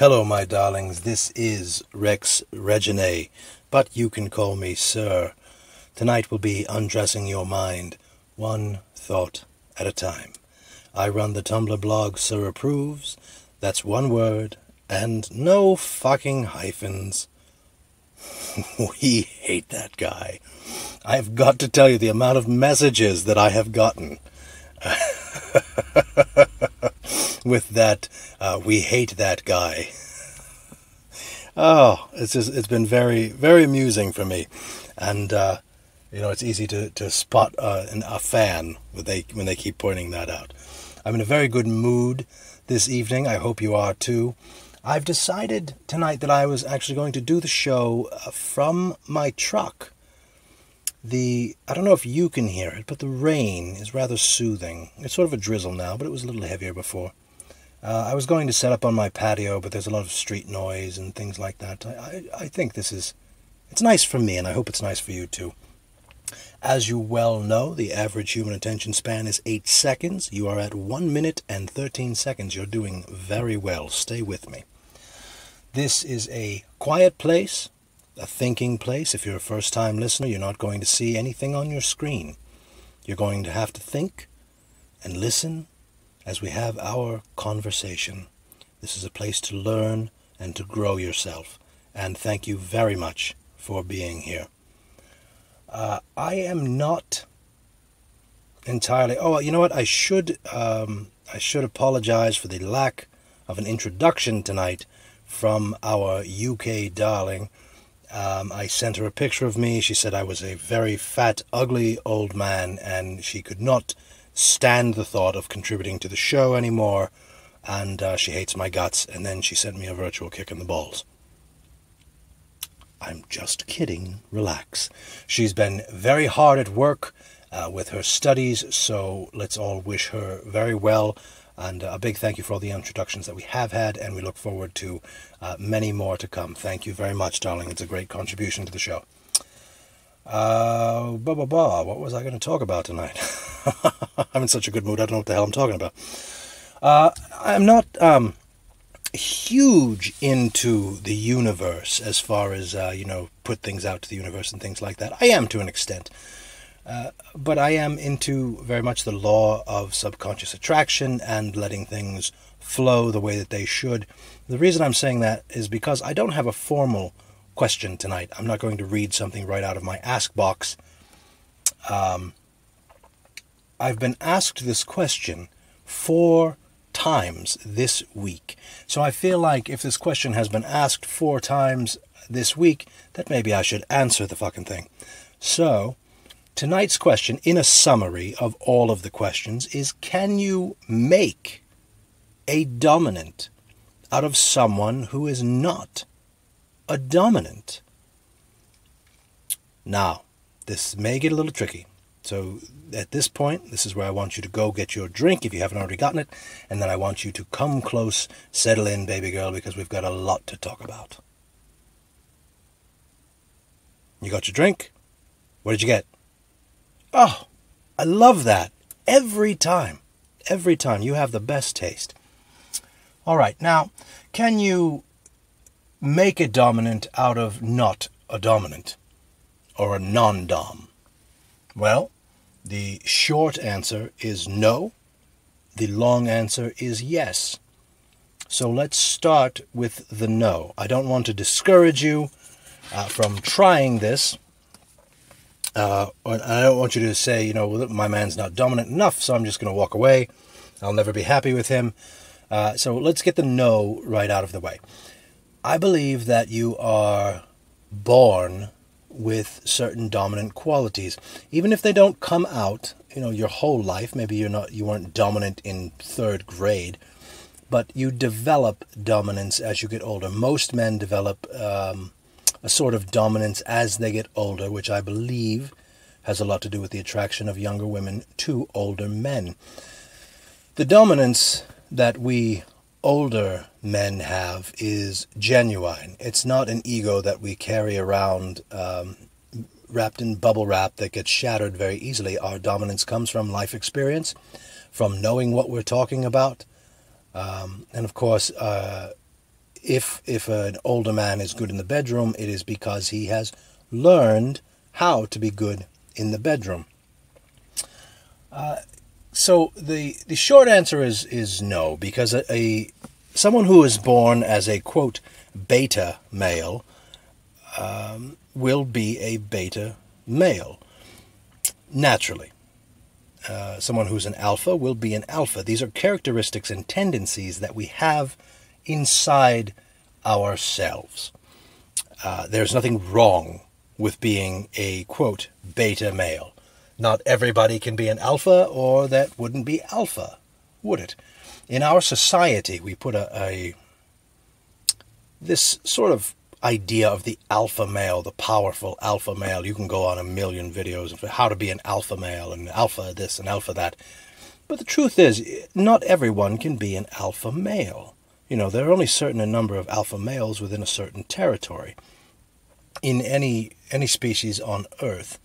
Hello, my darlings. This is Rex Reginae, but you can call me Sir. Tonight will be undressing your mind, one thought at a time. I run the Tumblr blog Sir Approves. That's one word, and no fucking hyphens. we hate that guy. I've got to tell you the amount of messages that I have gotten. with that uh, we hate that guy. oh, it's just it's been very very amusing for me, and uh, you know it's easy to to spot uh, an, a fan when they when they keep pointing that out. I'm in a very good mood this evening. I hope you are too. I've decided tonight that I was actually going to do the show uh, from my truck. The I don't know if you can hear it, but the rain is rather soothing. It's sort of a drizzle now, but it was a little heavier before. Uh, I was going to set up on my patio, but there's a lot of street noise and things like that. I, I, I think this is, it's nice for me, and I hope it's nice for you too. As you well know, the average human attention span is 8 seconds. You are at 1 minute and 13 seconds. You're doing very well. Stay with me. This is a quiet place, a thinking place. If you're a first time listener, you're not going to see anything on your screen. You're going to have to think and listen as we have our conversation. This is a place to learn and to grow yourself. And thank you very much for being here. Uh, I am not entirely. Oh, you know what? I should um, I should apologize for the lack of an introduction tonight from our UK darling. Um, I sent her a picture of me. She said I was a very fat, ugly old man, and she could not stand the thought of contributing to the show anymore, and uh, she hates my guts, and then she sent me a virtual kick in the balls. I'm just kidding. Relax. She's been very hard at work uh, with her studies, so let's all wish her very well. And a big thank you for all the introductions that we have had, and we look forward to uh, many more to come. Thank you very much, darling. It's a great contribution to the show. Uh, blah, blah, blah. What was I going to talk about tonight? I'm in such a good mood, I don't know what the hell I'm talking about. Uh, I'm not um, huge into the universe as far as, uh, you know, put things out to the universe and things like that. I am to an extent. Uh, but I am into very much the law of subconscious attraction and letting things flow the way that they should. The reason I'm saying that is because I don't have a formal question tonight. I'm not going to read something right out of my ask box. Um, I've been asked this question four times this week. So I feel like if this question has been asked four times this week, that maybe I should answer the fucking thing. So, tonight's question, in a summary of all of the questions, is can you make a dominant out of someone who is not a dominant. Now, this may get a little tricky. So at this point, this is where I want you to go get your drink if you haven't already gotten it, and then I want you to come close, settle in, baby girl, because we've got a lot to talk about. You got your drink? What did you get? Oh, I love that. Every time. Every time. You have the best taste. All right, now, can you make a dominant out of not a dominant or a non dom? Well, the short answer is no. The long answer is yes. So let's start with the no. I don't want to discourage you uh, from trying this. Uh, I don't want you to say, you know, my man's not dominant enough, so I'm just going to walk away. I'll never be happy with him. Uh, so let's get the no right out of the way. I believe that you are born with certain dominant qualities. Even if they don't come out you know your whole life maybe you're not you weren't dominant in third grade but you develop dominance as you get older. Most men develop um, a sort of dominance as they get older which i believe has a lot to do with the attraction of younger women to older men. The dominance that we older men have is genuine. It's not an ego that we carry around um, wrapped in bubble wrap that gets shattered very easily. Our dominance comes from life experience, from knowing what we're talking about. Um, and of course, uh, if if an older man is good in the bedroom, it is because he has learned how to be good in the bedroom. Uh, so the the short answer is is no, because a, a someone who is born as a quote beta male um, will be a beta male naturally. Uh, someone who's an alpha will be an alpha. These are characteristics and tendencies that we have inside ourselves. Uh, there's nothing wrong with being a quote beta male. Not everybody can be an alpha, or that wouldn't be alpha, would it? In our society, we put a, a this sort of idea of the alpha male, the powerful alpha male. You can go on a million videos of how to be an alpha male and alpha this and alpha that. But the truth is, not everyone can be an alpha male. You know, there are only certain a number of alpha males within a certain territory in any any species on Earth.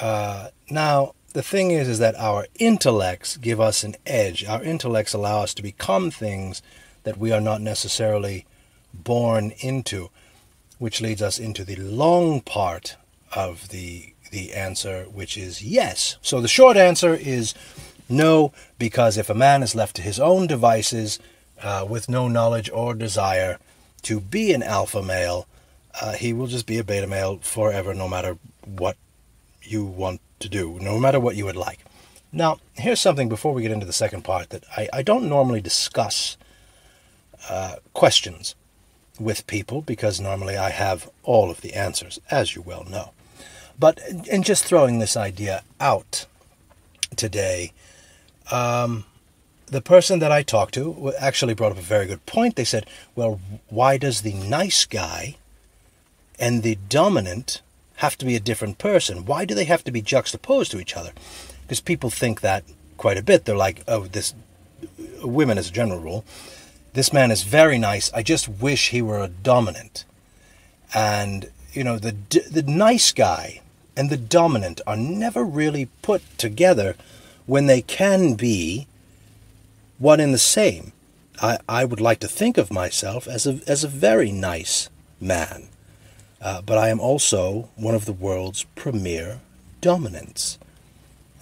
Uh, now, the thing is, is that our intellects give us an edge. Our intellects allow us to become things that we are not necessarily born into, which leads us into the long part of the the answer, which is yes. So the short answer is no, because if a man is left to his own devices uh, with no knowledge or desire to be an alpha male, uh, he will just be a beta male forever, no matter what you want to do, no matter what you would like. Now, here's something before we get into the second part that I, I don't normally discuss uh, questions with people because normally I have all of the answers, as you well know. But in just throwing this idea out today, um, the person that I talked to actually brought up a very good point. They said, well, why does the nice guy and the dominant have to be a different person? Why do they have to be juxtaposed to each other? Because people think that quite a bit. They're like, oh, this, women as a general rule, this man is very nice. I just wish he were a dominant. And, you know, the, the nice guy and the dominant are never really put together when they can be one and the same. I, I would like to think of myself as a, as a very nice man, uh, but I am also one of the world's premier dominants,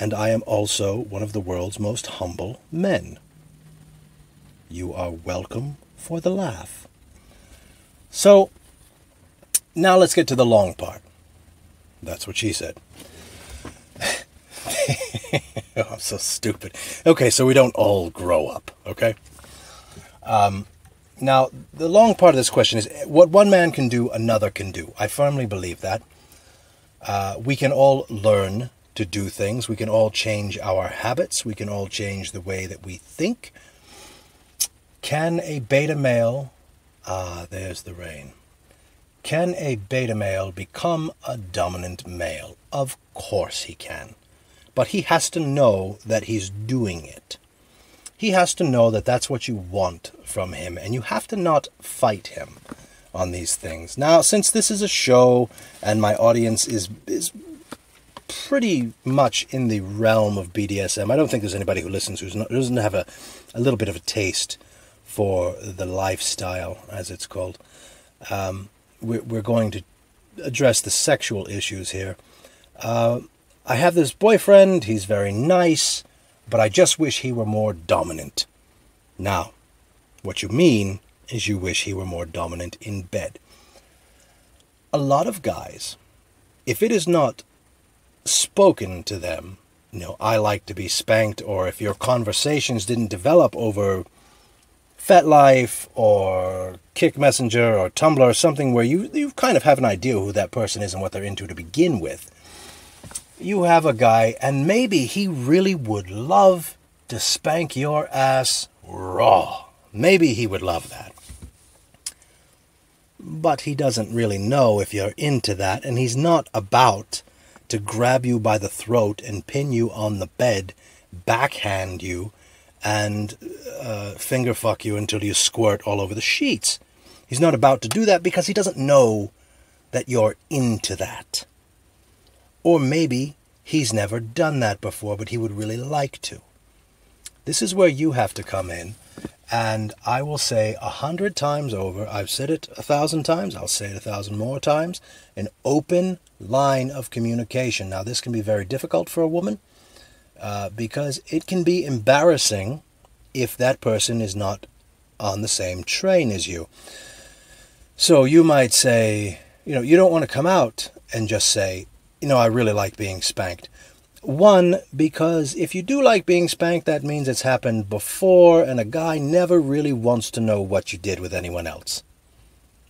and I am also one of the world's most humble men. You are welcome for the laugh. So, now let's get to the long part. That's what she said. oh, I'm so stupid. Okay, so we don't all grow up, okay? Um, now, the long part of this question is what one man can do, another can do. I firmly believe that. Uh, we can all learn to do things. We can all change our habits. We can all change the way that we think. Can a beta male, ah, there's the rain. Can a beta male become a dominant male? Of course he can. But he has to know that he's doing it. He has to know that that's what you want from him, and you have to not fight him on these things. Now, since this is a show and my audience is is pretty much in the realm of BDSM, I don't think there's anybody who listens who doesn't have a, a little bit of a taste for the lifestyle, as it's called. Um, we're, we're, going to address the sexual issues here. Uh, I have this boyfriend, he's very nice, but I just wish he were more dominant. Now, what you mean is you wish he were more dominant in bed. A lot of guys, if it is not spoken to them, you know, I like to be spanked, or if your conversations didn't develop over FetLife or Kik Messenger or Tumblr or something where you, you kind of have an idea who that person is and what they're into to begin with. You have a guy, and maybe he really would love to spank your ass raw. Maybe he would love that. But he doesn't really know if you're into that, and he's not about to grab you by the throat and pin you on the bed, backhand you, and uh, finger fuck you until you squirt all over the sheets. He's not about to do that because he doesn't know that you're into that. Or maybe he's never done that before, but he would really like to. This is where you have to come in And I will say a hundred times over, I've said it a thousand times, I'll say it a thousand more times, an open line of communication. Now, this can be very difficult for a woman uh, because it can be embarrassing if that person is not on the same train as you. So you might say, you know, you don't want to come out and just say, you know, I really like being spanked. One, because if you do like being spanked, that means it's happened before, and a guy never really wants to know what you did with anyone else.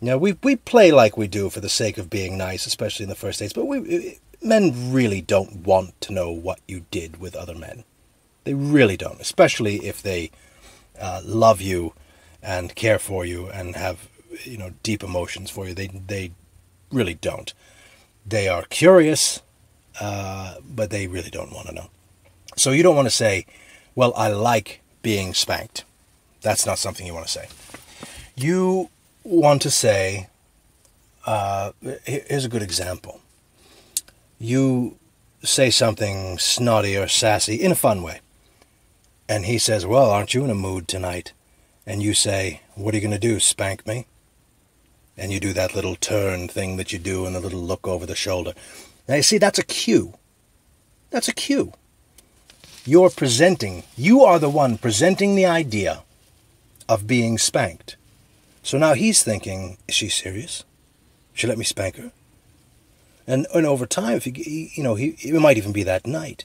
Now, we, we play like we do for the sake of being nice, especially in the first dates, but we, men really don't want to know what you did with other men. They really don't, especially if they uh, love you and care for you and have you know deep emotions for you. They they really don't. They are curious uh, but they really don't want to know. So you don't want to say, well, I like being spanked. That's not something you want to say. You want to say, uh, here's a good example. You say something snotty or sassy in a fun way. And he says, Well, aren't you in a mood tonight? And you say, What are you going to do, spank me? And you do that little turn thing that you do and the little look over the shoulder. Now, you see, that's a cue. That's a cue. You're presenting, you are the one presenting the idea of being spanked. So now he's thinking, is she serious? She let me spank her? And, and over time, if he, you know, he, it might even be that night.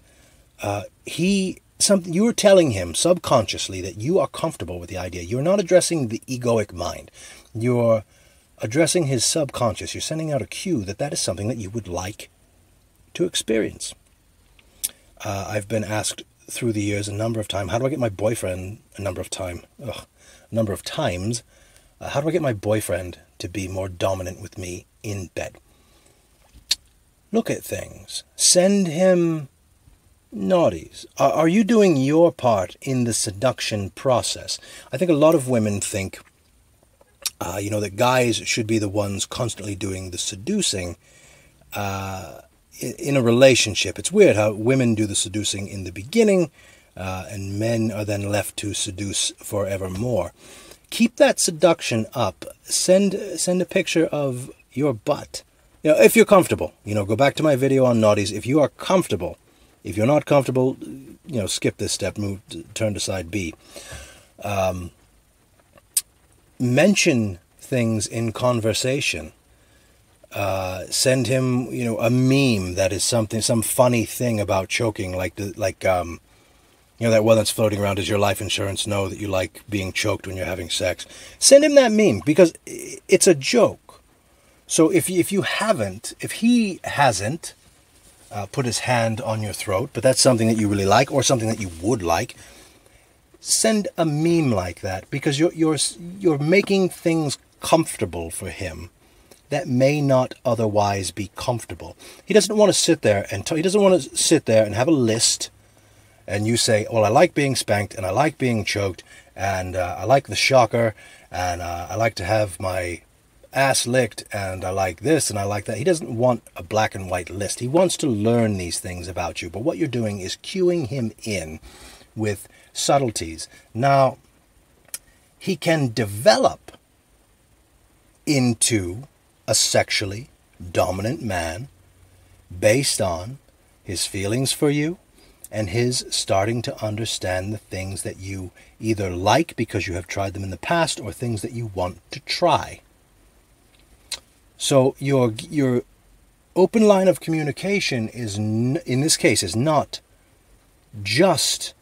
Uh, he, something you're telling him subconsciously that you are comfortable with the idea. You're not addressing the egoic mind. You're addressing his subconscious. You're sending out a cue that that is something that you would like to experience. Uh, I've been asked through the years a number of times, how do I get my boyfriend a number of time, ugh, a number of times, uh, how do I get my boyfriend to be more dominant with me in bed? Look at things. Send him naughties. Are, are you doing your part in the seduction process? I think a lot of women think, uh, you know, that guys should be the ones constantly doing the seducing. Uh, in a relationship. It's weird how women do the seducing in the beginning, uh, and men are then left to seduce forevermore. Keep that seduction up. Send send a picture of your butt. You know, if you're comfortable. You know, go back to my video on naughties. If you are comfortable, if you're not comfortable, you know, skip this step. Move, turn to side B. Um, mention things in conversation uh, send him, you know, a meme that is something, some funny thing about choking, like the, like, um, you know, that one that's floating around. Does your life insurance know that you like being choked when you're having sex? Send him that meme because it's a joke. So if if you haven't, if he hasn't uh, put his hand on your throat, but that's something that you really like or something that you would like, send a meme like that because you're you're you're making things comfortable for him that may not otherwise be comfortable. He doesn't want to sit there and t- he doesn't want to sit there and have a list and you say, "Well, I like being spanked and I like being choked and uh, I like the shocker and uh, I like to have my ass licked and I like this and I like that." He doesn't want a black and white list. He wants to learn these things about you. But what you're doing is cueing him in with subtleties. Now, he can develop into a sexually dominant man based on his feelings for you and his starting to understand the things that you either like because you have tried them in the past or things that you want to try. So your your open line of communication is in this case is not just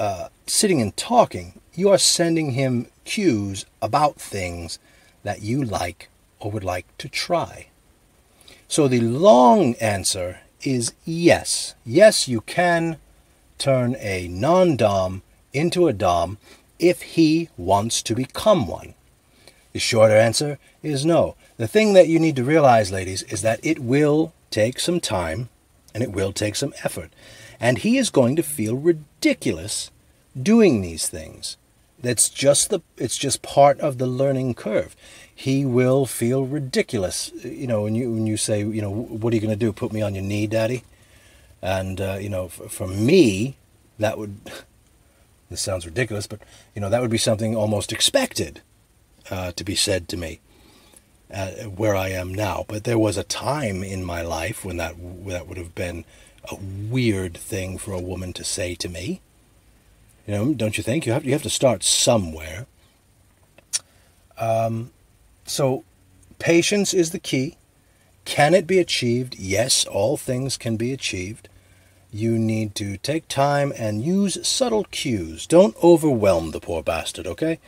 uh, sitting and talking. You are sending him cues about things that you like or would like to try? So the long answer is yes. Yes, you can turn a non Dom into a Dom if he wants to become one. The shorter answer is no. The thing that you need to realize, ladies, is that it will take some time and it will take some effort. And he is going to feel ridiculous doing these things. That's just the it's just part of the learning curve he will feel ridiculous. You know, when you when you say, you know, what are you going to do? Put me on your knee, Daddy? And uh, you know, for, for me, that would This sounds ridiculous, but you know that would be something almost expected uh, to be said to me uh, where I am now. But there was a time in my life when that that would have been a weird thing for a woman to say to me. You know, don't you think you have you have to start somewhere? Um, so patience is the key. Can it be achieved? Yes, all things can be achieved. You need to take time and use subtle cues. Don't overwhelm the poor bastard, okay?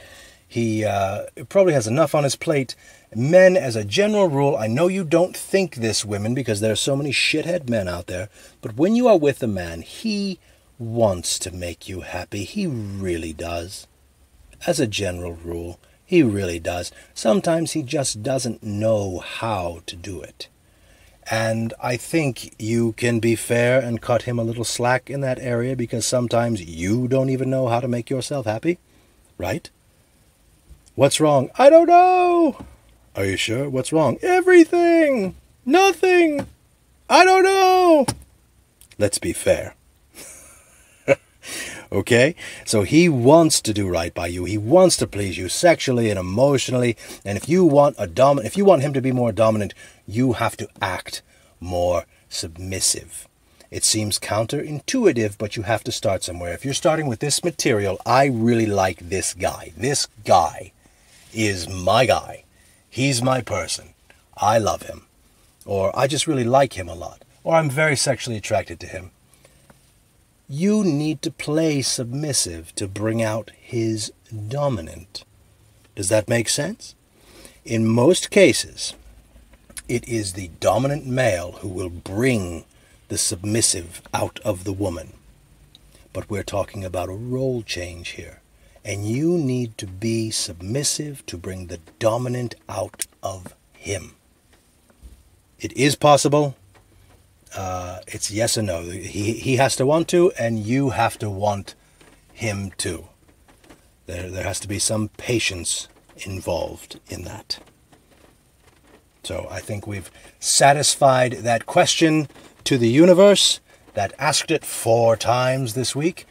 He uh, probably has enough on his plate. Men, as a general rule, I know you don't think this, women, because there are so many shithead men out there, but when you are with a man, he wants to make you happy. He really does. As a general rule, he really does. Sometimes he just doesn't know how to do it. And I think you can be fair and cut him a little slack in that area because sometimes you don't even know how to make yourself happy, right? What's wrong? I don't know. Are you sure? What's wrong? Everything. Nothing. I don't know. Let's be fair. Okay? So he wants to do right by you. He wants to please you sexually and emotionally. And if you want a dominant if you want him to be more dominant, you have to act more submissive. It seems counterintuitive, but you have to start somewhere. If you're starting with this material, I really like this guy. This guy is my guy. He's my person. I love him. Or I just really like him a lot. Or I'm very sexually attracted to him you need to play submissive to bring out his dominant. Does that make sense? In most cases, it is the dominant male who will bring the submissive out of the woman. But we're talking about a role change here. And you need to be submissive to bring the dominant out of him. It is possible uh, it's yes or no. He he has to want to, and you have to want him to. There there has to be some patience involved in that. So I think we've satisfied that question to the universe that asked it four times this week.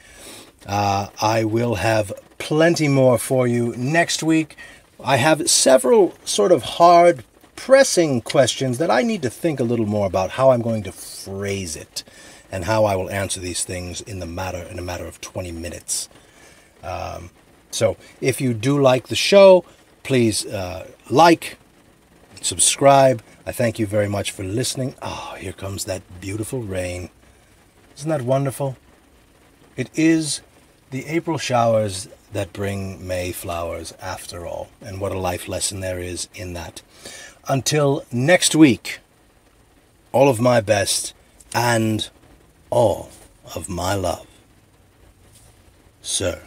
Uh, I will have plenty more for you next week. I have several sort of hard pressing questions that I need to think a little more about how I'm going to phrase it and how I will answer these things in the matter in a matter of 20 minutes. Um, so if you do like the show, please uh, like, subscribe. I thank you very much for listening. Ah, oh, here comes that beautiful rain. Isn't that wonderful? It is the April showers that bring May flowers after all. And what a life lesson there is in that. Until next week, all of my best and all of my love. Sir.